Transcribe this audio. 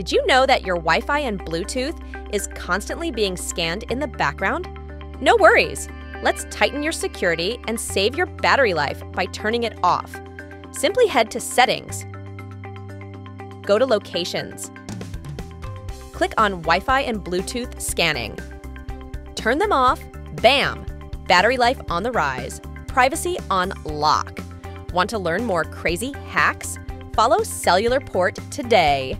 Did you know that your Wi Fi and Bluetooth is constantly being scanned in the background? No worries. Let's tighten your security and save your battery life by turning it off. Simply head to Settings, go to Locations, click on Wi Fi and Bluetooth scanning. Turn them off, bam! Battery life on the rise, privacy on lock. Want to learn more crazy hacks? Follow Cellular Port today.